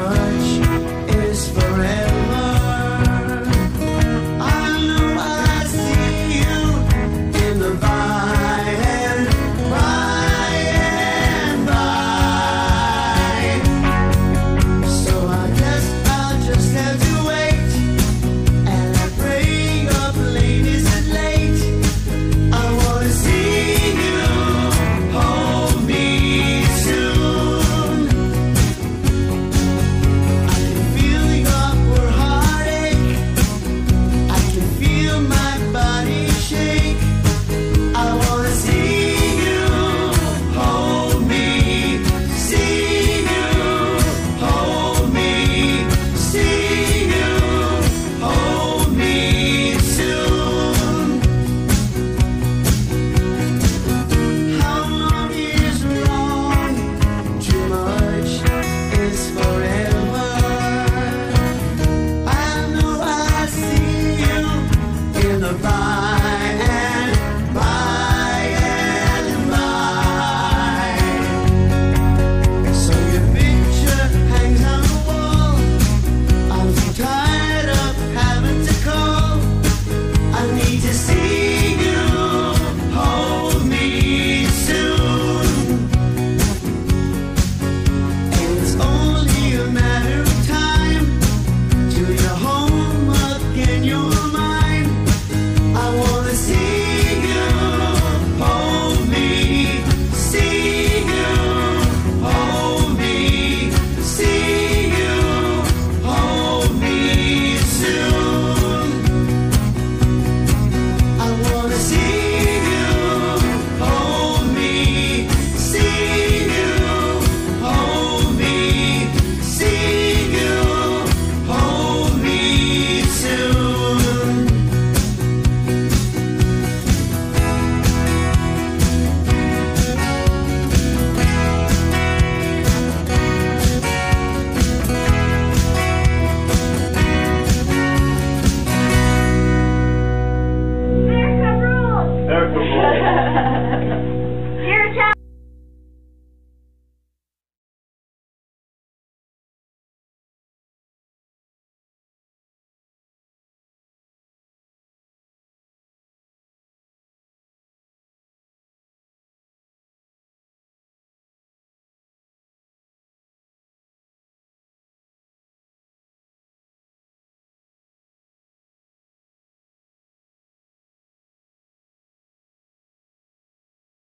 much is forever.